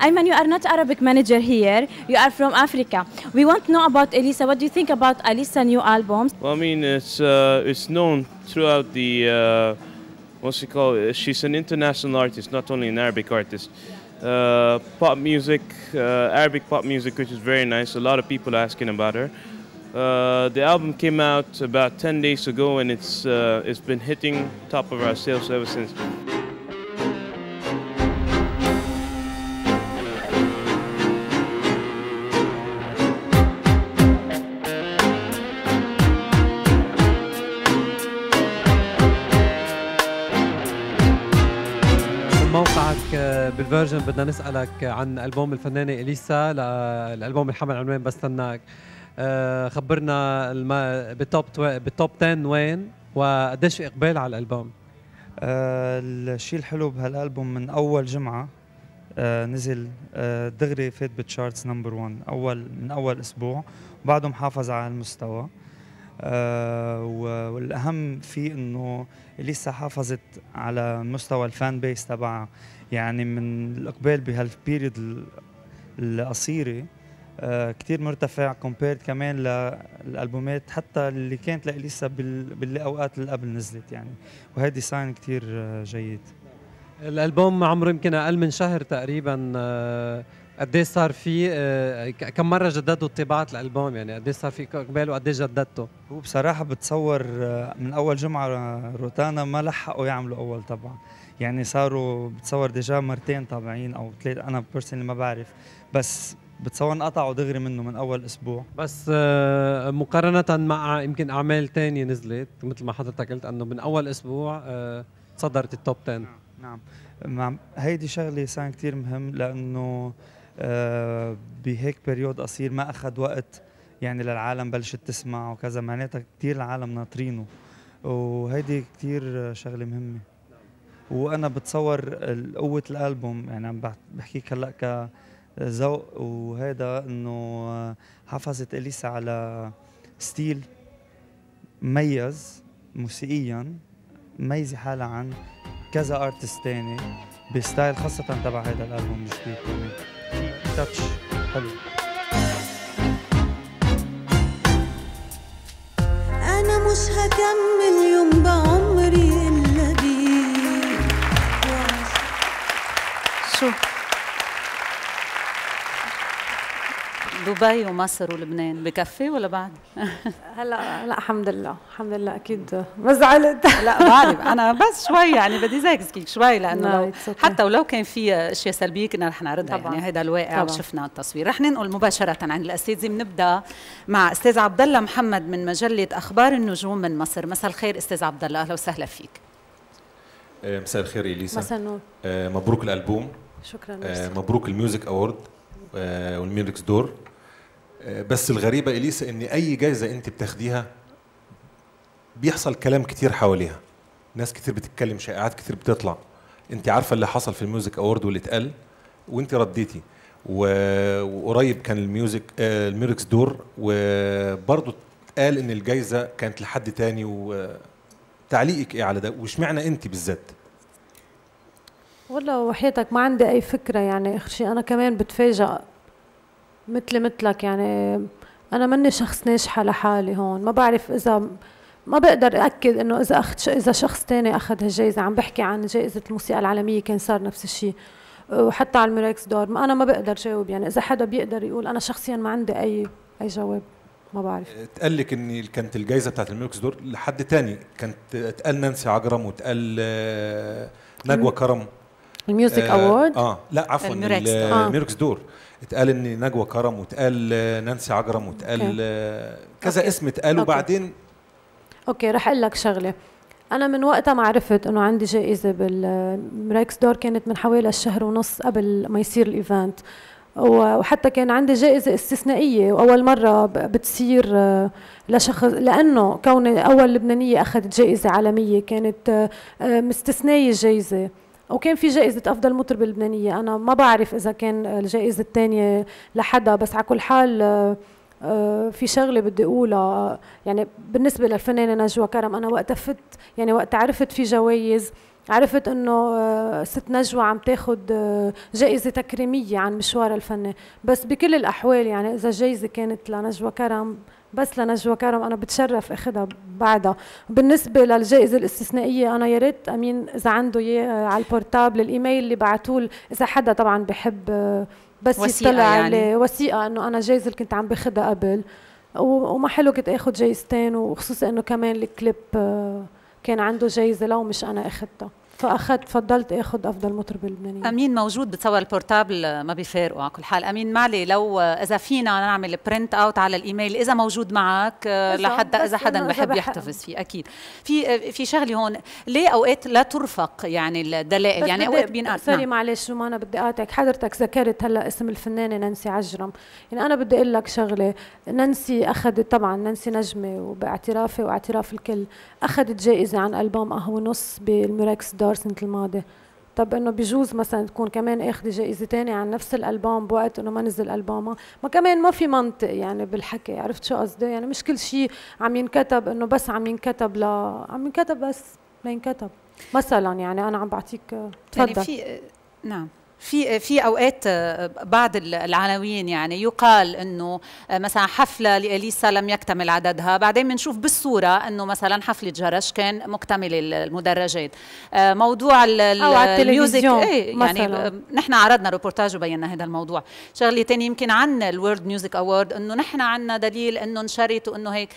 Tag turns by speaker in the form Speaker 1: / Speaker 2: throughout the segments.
Speaker 1: Ayman, you are not Arabic manager here. You are from Africa. We want to know about Elisa. What do you think about Elisa's new albums?
Speaker 2: Well, I mean, it's uh, it's known throughout the uh, what's it called? She's an international artist, not only an Arabic artist. Uh, pop music, uh, Arabic pop music, which is very nice. A lot of people are asking about her. Uh, the album came out about 10 days ago, and it's uh, it's been hitting top of our sales ever since.
Speaker 3: بال Virgin بدنا نسألك عن ألبوم الفنانة إليسا الألبوم الحمل عنوان بستناك آه، خبرنا بال top تو- بال top 10 وين وقديش في إقبال على الألبوم؟
Speaker 4: آه الشيء الحلو بهالألبوم من أول جمعة آه نزل آه دغري فات بال charts number 1 أول من أول أسبوع. وبعده محافظ على المستوى. والأهم فيه إنه لسه حافظت على مستوى ال fan base تبعها يعني من الإقبال بهال period ال- القصيرة آه كتير مرتفع compared كمان للألبومات حتى اللي كانت لإليسا بال- بالأوقات اللي قبل نزلت يعني. وهيدي sign كتير آه، جيد.
Speaker 3: الألبوم عمره يمكن أقل من شهر تقريبا آه، قديش صار في آه، كم مرة جددوا طباعة الألبوم؟ يعني قديش صار في إقبال وقديش جددته؟
Speaker 4: هو بصراحة بتصور آه، من أول جمعة آه، روتانا ما لحقوا يعملوا أول طبعة. يعني صاروا بتصور déjà مرتين طابعين أو ثلاث أنا personally ما بعرف. بس بتصور انقطعوا دغري منه من أول أسبوع.
Speaker 3: بس مقارنة مع يمكن أعمال تانية نزلت مثل ما حضرتك قلت أنه من أول أسبوع آه، تصدرت ال top 10
Speaker 4: نعم مع هيدي شغلة sign كتير مهم لأنه آه، بهيك period قصير ما أخذ وقت يعني للعالم بلشت تسمع وكذا معناتها كتير العالم ناطرينه. وهيدي كتير آه، شغلة مهمة. وأنا بتصور ال- قوة الألبوم يعني عم بح- بحكيك هلأ كذوق وهذا آه، حافظت إليسا على style مميز موسيقيا ميزة حالها عن كذا artist تاني ب style خاصة تبع هذا الألبوم الجديد. كمان في touch حلو
Speaker 5: أنا
Speaker 6: دبي ومصر ولبنان بكفي ولا بعد؟
Speaker 7: هلا لا الحمد لله الحمد لله أكيد ما زعلت
Speaker 6: لا بعرف أنا بس شوي يعني بدي زكزكيك شوي لأنه
Speaker 7: لا،
Speaker 6: لو. حتى ولو كان في أشياء سلبية كنا رح نعرضها
Speaker 7: طبعاً.
Speaker 6: يعني هذا الواقع
Speaker 7: طبعاً.
Speaker 6: وشفنا التصوير رح ننقل مباشرة عن الاساتذه بنبدا مع أستاذ عبد الله محمد من مجلة أخبار النجوم من مصر مساء الخير أستاذ عبد الله أهلا وسهلا فيك
Speaker 8: آه، مساء الخير إليسا
Speaker 7: مساء النور
Speaker 8: آه، مبروك الألبوم
Speaker 7: شكرا
Speaker 8: آه،. مبروك ال Music Award والميركس دور بس الغريبة اليسا إن أي جائزه أنت بتاخديها بيحصل كلام كتير حواليها. ناس كتير بتتكلم شائعات كتير بتطلع. أنت عارفة اللي حصل في ال Music Award واللي اتقال وأنت رديتي. وقريب كان الميوزك آه، الميركس دور وبرضه اتقال إن الجائزه كانت لحد تاني وتعليقك إيه على ده؟ واشمعنى أنت بالذات؟
Speaker 7: والله وحياتك ما عندي أي فكرة يعني اخر شيء أنا كمان بتفاجئ مثلي مثلك يعني أنا مني شخص ناجحه لحالي هون. ما بعرف إذا ما بقدر اكد إنه إذا اخذ إذا شخص تاني أخذ هالجائزه عم بحكي عن جائزة الموسيقى العالمية كان صار نفس الشيء وحتى على الميركس دور. ما أنا ما بقدر جاوب. يعني إذا حدا بيقدر يقول أنا شخصيا ما عندي اي أي جواب ما بعرف.
Speaker 8: اتقال لك ان كانت الجائزه بتاعت الميركس دور لحد تاني. كانت اتقال نانسي عجرم واتقال آه، نجوى كرم.
Speaker 7: ال Music
Speaker 8: آه،
Speaker 7: Award
Speaker 8: آه لا عفوا
Speaker 6: الميركس
Speaker 8: ال-
Speaker 6: دور.
Speaker 7: آه.
Speaker 8: الميركس دور. اتقال إن نجوى كرم واتقال نانسي عجرم واتقال كذا
Speaker 7: okay.
Speaker 8: اسم اتقال. وبعدين
Speaker 7: okay رح أقول لك شغلة أنا من وقتها ما عرفت إنه عندي جائزه بالميركس دور كانت من حوالي شهر ونص قبل ما يصير ال event وحتى كان عندي جائزة استثنائية وأول مرة بتصير آه، لشخص لأنه كوني أول لبنانية أخذت جائزة عالمية كانت آه، آه، مستثنية الجائزة وكان في جائزة أفضل مطربة لبنانية. أنا ما بعرف إذا كان الجائزة الثانية لحدا بس على كل حال آه، آه، في شغلة بدي أقولها. يعني بالنسبة للفنانة نجوى كرم أنا وقت فت يعني وقت عرفت في جوائز عرفت إنه آه، ست نجوى عم تاخذ آه، جائزة تكريمية عن مشوارها الفني بس بكل الأحوال يعني إذا جائزة كانت لنجوى كرم بس لنجوى كرم أنا بتشرف أخذها بعدها. بالنسبة للجائزة الاستثنائية أنا يا ريت أمين إذا عنده اياه على ال portable ال email اللي بعتوه إذا حدا طبعا بحب بس
Speaker 6: وثيقة
Speaker 7: يطلع
Speaker 6: يعني.
Speaker 7: وثيقة إنه أنا جايزه اللي كنت عم باخذها قبل. وما حلو كنت اخذ جايزتين وخصوصا إنه كمان الكليب آه، كان عنده جايزه لو مش أنا اخذتها فاخذت فضلت آخذ أفضل مطرب اللبناني.
Speaker 6: أمين موجود بتصور ال portable ما بيفارقوا على كل حال. أمين معليش لو إذا فينا نعمل print out على الإيميل إذا موجود معك آه، لحتى إذا حدا بحب
Speaker 7: بح-
Speaker 6: يحتفظ فيه أكيد. في آه، في شغلة هون ليه أوقات لا ترفق يعني الدلائل؟ يعني أوقات بينقال
Speaker 7: sorry
Speaker 6: نعم.
Speaker 7: معلش ما أنا بدي اقاطعك حضرتك ذكرت هلأ اسم الفنانة نانسي عجرم. يعني أنا بدي أقول لك شغلة. نانسي أخذت طبعا نانسي نجمة وباعترافي واعتراف الكل أخذت جائزة عن ألبوم آه ونص بالميركس دور سنه الماضي. طب إنه بجوز مثلا تكون كمان آخذة جائزة تانية عن نفس الألبوم بوقت إنه ما نزل ألبومها؟ ما كمان ما في منطق يعني بالحكي عرفت شو قصدي؟ يعني مش كل شيء عم ينكتب إنه بس عم ينكتب ل عم ينكتب بس لينكتب. مثلا يعني أنا عم بعطيك
Speaker 6: يعني
Speaker 7: تفضل.
Speaker 6: في نعم. في في أوقات آه، بعض ال- العناوين يعني يقال إنه آه، مثلا حفلة لإليسا لم يكتمل عددها بعدين بنشوف بالصورة إنه مثلا حفلة جرش كان مكتمل ال- المدرجات آه، موضوع ال
Speaker 7: Music
Speaker 6: إيه يعني
Speaker 7: مثلاً.
Speaker 6: نحن عرضنا روبورتاج وبينا هذا الموضوع. شغلة تانية يمكن عن ال World Music Award إنه نحن عنا دليل إنه انشرت وإنه هيك.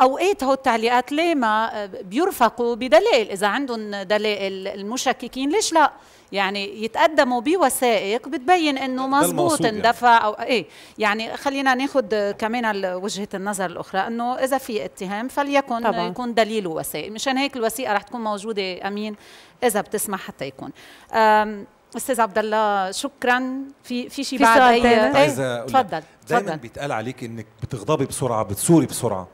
Speaker 6: اوقات هو التعليقات؟ ليه ما بيرفقوا بدلائل إذا عندهم دلائل المشككين ليش لا؟ يعني يتقدموا بوثائق بتبين
Speaker 8: إنه
Speaker 6: مزبوط
Speaker 8: يعني.
Speaker 6: اندفع أو إيه. يعني خلينا ناخذ كمان على وجهة النظر الأخرى إنه إذا في اتهام فليكن
Speaker 7: طبعاً.
Speaker 6: يكون دليل ووثائق مشان هيك الوثيقة رح تكون موجودة أمين إذا بتسمح حتى يكون. أستاذ عبد الله شكرا. في في شيء بعد؟ اي
Speaker 7: تاني؟
Speaker 6: إيه، تفضل
Speaker 8: دايما
Speaker 6: تفضل.
Speaker 8: بيتقال عليك إنك بتغضبي بسرعة بتصوري بسرعة.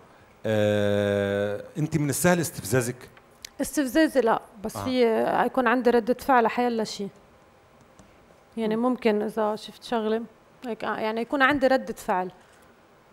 Speaker 8: آه، انت من السهل استفزازك.
Speaker 7: استفزازي لا بس
Speaker 8: آه.
Speaker 7: في يكون عندي ردة فعل حيلا شيء. يعني ممكن إذا شفت شغلة هيك يعني يكون عندي ردة فعل.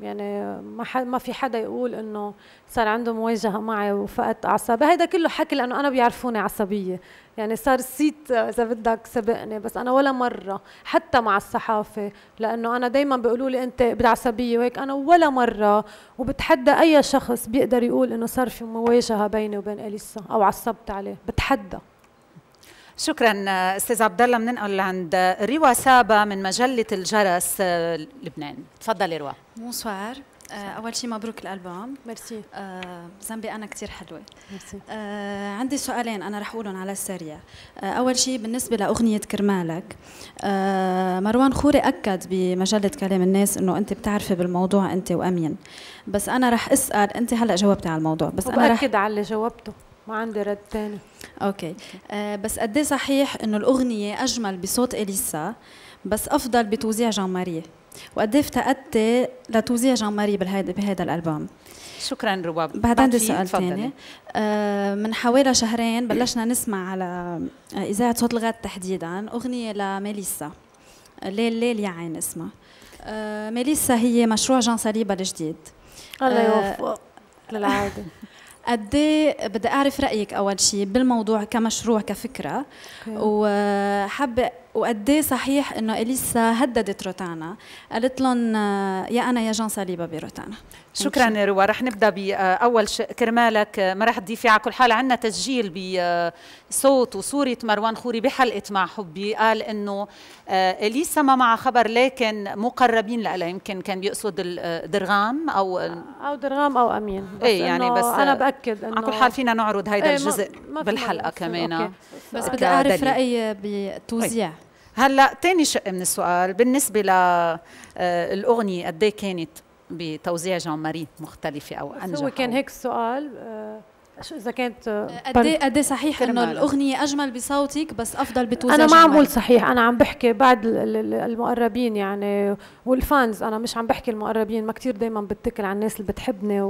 Speaker 7: يعني ما ح- ما في حدا يقول إنه صار عنده مواجهة معي وفقت أعصابي. هيدا كله حكي لأنه أنا بيعرفوني عصبيه يعني صار السيت إذا بدك سبقني بس أنا ولا مرة حتى مع الصحافة لأنه أنا دائما بيقولوا لي أنت بعصبيه وهيك. أنا ولا مرة وبتحدى أي شخص بيقدر يقول إنه صار في مواجهة بيني وبين إليسا أو عصبت عليه. بتحدى.
Speaker 6: شكرا أستاذ عبد الله بننقل عند روا سابا من مجلة الجرس آه، لبنان. تفضلي روا.
Speaker 9: bonsoir آه، أول شيء مبروك الألبوم.
Speaker 7: ميرسي
Speaker 9: آه، ذنبي أنا كثير حلوة.
Speaker 7: ميرسي
Speaker 9: آه، عندي سؤالين أنا رح أقولهم على السريع. آه، أول شيء بالنسبة لأغنية كرمالك آه، مروان خوري أكد بمجلة كلام الناس إنه أنت بتعرفي بالموضوع أنت وأمين. بس أنا رح أسأل أنت هلأ جاوبتي على الموضوع بس أنا رح
Speaker 7: على اللي جاوبته. ما عندي رد تاني.
Speaker 9: أوكي. آه بس قد إيه صحيح إنه الأغنية أجمل بصوت اليسا بس أفضل بتوزيع جان ماري؟ وقد إيه افتقدتي لتوزيع جان ماري بهيدا بهيدا الألبوم؟
Speaker 6: شكرا روا
Speaker 9: بعد عندي سؤال. ثاني آه من حوالي شهرين بلشنا نسمع على آه، إذاعة صوت الغد تحديدا أغنية لميليسا. ليل ليل يا عين اسمها آه ميليسا هي مشروع جان صليبة الجديد.
Speaker 7: الله
Speaker 9: آه،
Speaker 7: يوفقك للعادة.
Speaker 9: قد إيه بدي أعرف رأيك أول شيء بالموضوع كمشروع كفكرة. وحابة وقد إيه صحيح إنه إليسا هددت روتانا؟ قالت لهم آه، يا أنا يا جان صليبة بروتانا.
Speaker 6: شكرا روا. رح نبدأ باول ش... كرمالك آه، ما رح تضيفي على كل حال. عندنا تسجيل بصوت وصورة مروان خوري بحلقة مع حبي. قال إنه آه، إليسا ما معها خبر لكن مقربين لها. يمكن كان بيقصد الدرغام أو
Speaker 7: أو درغام أو أمين. بس
Speaker 6: إيه يعني بس
Speaker 7: أنا بأكد إنه
Speaker 6: على كل حال فينا نعرض هيدا
Speaker 7: إيه، ما-
Speaker 6: الجزء
Speaker 7: ما بالحلقة.
Speaker 6: كمان.
Speaker 9: بس
Speaker 6: آه،
Speaker 9: بدي
Speaker 6: أعرف.
Speaker 9: رأيي بالتوزيع
Speaker 6: هلا تاني شق من السؤال بالنسبة للاغنيه قد إيه كانت بتوزيع جان ماري مختلفة
Speaker 7: أو
Speaker 6: انجح
Speaker 7: هو كان هيك السؤال آه، إذا كانت آه،
Speaker 9: قد إيه قد إيه صحيح
Speaker 6: إنه.
Speaker 9: الأغنية أجمل بصوتك بس أفضل بتوزيع
Speaker 7: أنا ما عم. بقول صحيح أنا عم بحكي بعد ال- ال- المقربين يعني والفانز أنا مش عم بحكي المقربين ما كتير دائما بتكل على الناس اللي بتحبني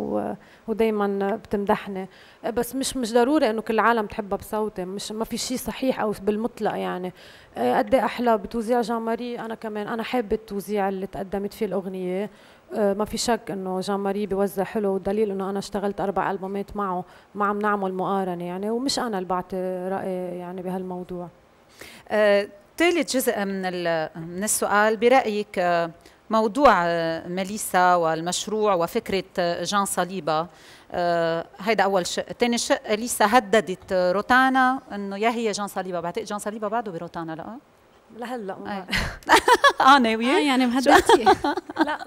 Speaker 7: ودائما بتمدحني بس مش مش ضروري إنه كل العالم تحبها بصوتي مش ما في شيء صحيح أو بالمطلق يعني آه، قد إيه أحلى بتوزيع جان ماري أنا كمان أنا حابة التوزيع اللي تقدمت فيه الأغنية ما في شك إنه جان ماري بيوزع حلو والدليل إنه أنا اشتغلت أربع ألبومات معه ما عم نعمل مقارنة يعني ومش أنا اللي بعطي رايي يعني بهالموضوع.
Speaker 6: آه، ثالث جزء من من السؤال برأيك آه، موضوع آه، ميليسا والمشروع وفكرة آه، جان صليبه آه، هيدا أول شق ثاني شق أليسا هددت آه، روتانا إنه يا هي جان صليبه بعتقد جان صليبه بعده بروتانا لا؟
Speaker 7: لهلا ما
Speaker 6: أي.
Speaker 7: بعرف.
Speaker 6: آه
Speaker 9: آه
Speaker 6: ناويه
Speaker 9: يعني مهددتي.
Speaker 7: لا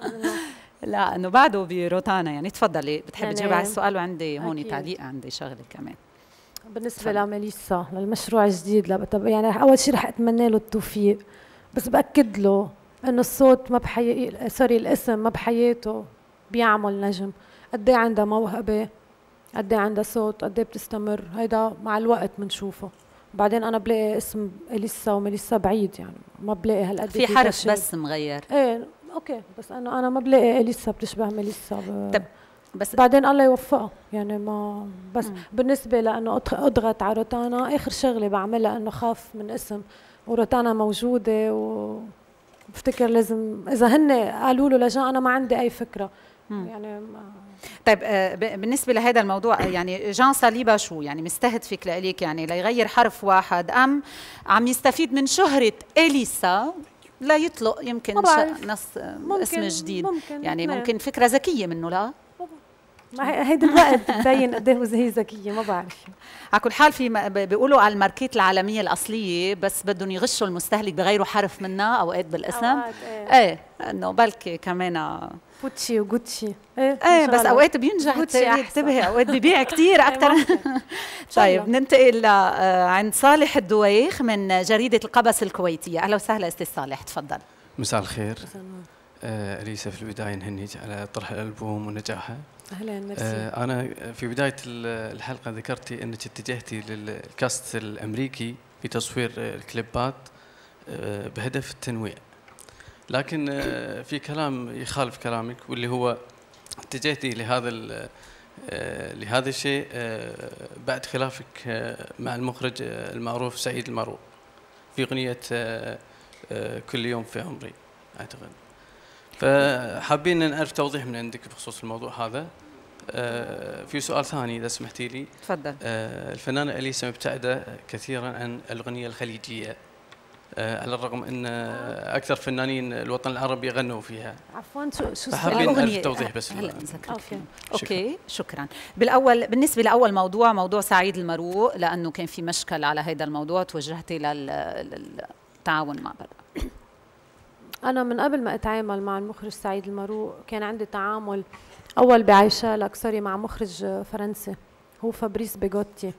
Speaker 6: لا. إنه بعده بروتانا يعني تفضلي. بتحبي
Speaker 7: يعني
Speaker 6: تجاوبي على السؤال وعندي هون
Speaker 7: أكيد.
Speaker 6: تعليق عندي شغلة كمان. بالنسبة.
Speaker 7: لميليسا للمشروع الجديد لبتب... يعني أول شيء رح أتمنى له التوفيق. بس بأكد له إنه الصوت ما بحي سوري الاسم ما بحياته بيعمل نجم. قد إيه عندها موهبة؟ قد إيه عندها صوت؟ قد إيه بتستمر؟ هيدا مع الوقت بنشوفه بعدين أنا بلاقي اسم إليسا وميليسا بعيد يعني ما بلاقي هالقد
Speaker 6: في حرف
Speaker 7: تشابه.
Speaker 6: بس مغير
Speaker 7: إيه أوكي بس أنا أنا ما بلاقي إليسا بتشبه ميليسا ب...
Speaker 6: طب بس
Speaker 7: بعدين الله يوفقها يعني ما بس
Speaker 6: مم.
Speaker 7: بالنسبة لأنه أضغط على روتانا آخر شغلة بعملها إنه خاف من اسم وروتانا موجودة و بفتكر لازم إذا هن قالوا له لجان أنا ما عندي أي
Speaker 6: فكرة.
Speaker 7: يعني ما
Speaker 6: طيب آه، ب- بالنسبة لهذا الموضوع آه، يعني جان صليبه شو؟ يعني مستهدفك لإليك يعني ليغير حرف واحد أم عم يستفيد من شهرة إليسا؟ لا يطلق يمكن نص آه،
Speaker 7: ممكن
Speaker 6: اسم جديد.
Speaker 7: ممكن
Speaker 6: يعني. ممكن فكرة ذكية منه لا؟
Speaker 7: ما هي- هيدي الوقت بتبين قد إيه هي ذكية ما بعرف
Speaker 6: على كل حال في بيقولوا على الماركات العالمية الأصلية بس بدهم يغشوا المستهلك بغيروا حرف منها أوقات بالاسم
Speaker 7: أوقات، إيه.
Speaker 6: إيه إنه بلكي كمان
Speaker 7: فوتشي وجوتشي
Speaker 6: إيه
Speaker 7: إيه
Speaker 6: بس. أوقات بينجح. انتبهي أوقات ببيع كثير أكثر
Speaker 7: ممكن.
Speaker 6: طيب. ننتقل ل آه، عند صالح الدويخ من جريدة القبس الكويتية أهلا وسهلا أستاذ صالح تفضل
Speaker 10: مساء الخير آه اليسا في البداية نهنيك على طرح الألبوم ونجاحه
Speaker 7: أهلا ميرسي.
Speaker 10: آه أنا في بداية ال- الحلقة ذكرتي إنك اتجهتي للكاست الأمريكي في تصوير الكليبات آه بهدف التنويع. لكن آه في كلام يخالف كلامك واللي هو اتجهتي لهذا لهذا الشيء بعد خلافك مع المخرج المعروف سعيد المعروف في أغنية كل يوم في عمري أعتقد. فحابين نعرف توضيح من عندك بخصوص الموضوع هذا. آه في سؤال ثاني إذا سمحتي لي.
Speaker 6: تفضل.
Speaker 10: آه الفنانة أليسا مبتعدة كثيرا عن الأغنية الخليجية. آه على الرغم أن أكثر فنانين الوطن العربي غنوا فيها.
Speaker 7: عفوا شو شو
Speaker 10: فحابين
Speaker 7: السؤال؟
Speaker 10: نعرف
Speaker 6: أغنية-
Speaker 10: توضيح بس
Speaker 6: هلا.
Speaker 10: شكراً.
Speaker 6: okay شكرا. بالأول بالنسبة لأول موضوع موضوع سعيد المروق لأنه كان في مشكل على هذا الموضوع توجهتي لل- للتعاون مع برا.
Speaker 7: أنا من قبل ما أتعامل مع المخرج سعيد المروق كان عندي تعامل أول بعايشة لك sorry مع مخرج فرنسي هو فابريس بيغوتي.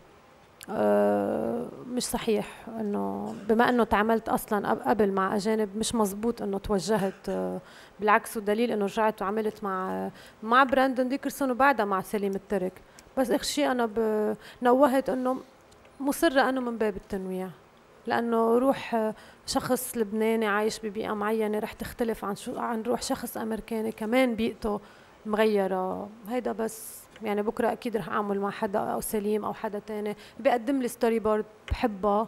Speaker 7: أه مش صحيح إنه بما إنه تعاملت أصلا قب- قبل مع أجانب مش مزبوط إنه توجهت أه بالعكس والدليل إنه رجعت وعملت مع مع براندون ديكرسون وبعدها مع سليم الترك. بس اخر شيء أنا نوهت إنه مصرة انه من باب التنويع. لأنه روح شخص لبناني عايش ببيئة معينة رح تختلف عن شو عن روح شخص أمريكاني كمان بيئته مغيرة. هيدا بس يعني بكرة أكيد رح أعمل مع حدا أو سليم أو حدا تاني. بيقدم لي storyboard بحبها.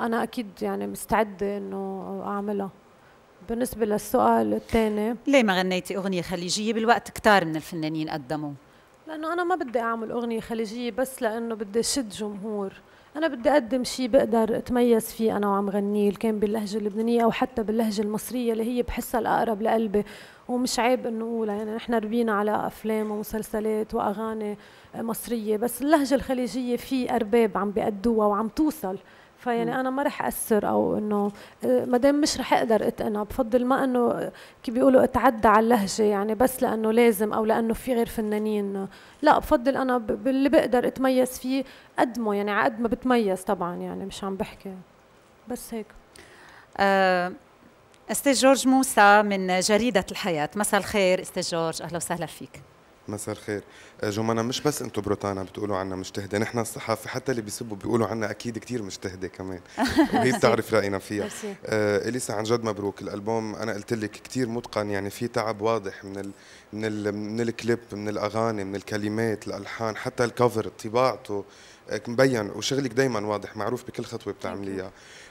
Speaker 7: أنا أكيد يعني مستعدة إنه أعملها. بالنسبة للسؤال الثاني
Speaker 6: ليه ما غنيتي أغنية خليجية؟ بالوقت كتار من الفنانين قدموا.
Speaker 7: لأنه أنا ما بدي أعمل أغنية خليجية بس لأنه بدي أشد جمهور. أنا بدي أقدم شيء بقدر أتميز فيه. أنا وعم غنيه كان باللهجة اللبنانية أو حتى باللهجة المصرية اللي هي بحسها الأقرب لقلبي. ومش عيب إنه اقولها يعني نحن ربينا على أفلام ومسلسلات وأغاني مصرية بس اللهجة الخليجية في أرباب عم بيأدوها وعم توصل. فيعني أنا ما رح اثر أو إنه ما دام مش رح أقدر أتقنها بفضل ما إنه كيف بيقولوا أتعدى على اللهجة يعني بس لأنه لازم أو لأنه في غير فنانين. لا بفضل أنا باللي بقدر أتميز فيه قدمه يعني على قد ما بتميز طبعا يعني مش عم بحكي. بس هيك.
Speaker 6: آه، أستاذ جورج موسى من جريدة الحياة. مساء الخير أستاذ جورج أهلا وسهلا فيك.
Speaker 11: مساء الخير. آه، جمانة مش بس أنتم بروتانا بتقولوا عنا مجتهدة نحن الصحافة حتى اللي بيسبوا بيقولوا عنا أكيد كتير مجتهدة كمان وهي بتعرف رأينا فيها. آه إليسا عن جد مبروك. الألبوم أنا قلت لك كثير متقن يعني في تعب واضح من ال من ال من الكليب من الأغاني من الكلمات الألحان حتى الكفر طباعته آه، مبين وشغلك دايما واضح معروف بكل خطوة بتعمليها.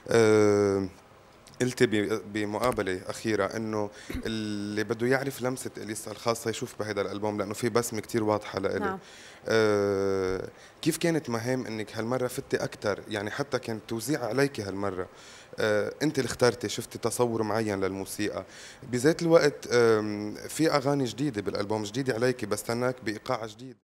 Speaker 11: آه قلتي ب- بمقابلة أخيرة إنه اللي بده يعرف لمسة إليسا الخاصة يشوف بهذا الألبوم لأنه في بسمة كتير واضحة لإلي.
Speaker 7: نعم.
Speaker 11: آه كيف كانت مهام إنك هالمرة فتي أكتر؟ يعني حتى كان توزيع عليك هالمرة. آه أنت اللي اخترتي شفتي تصور معين للموسيقى. بذات الوقت في أغاني جديدة بالألبوم جديدة عليك بستناك بإيقاع جديد.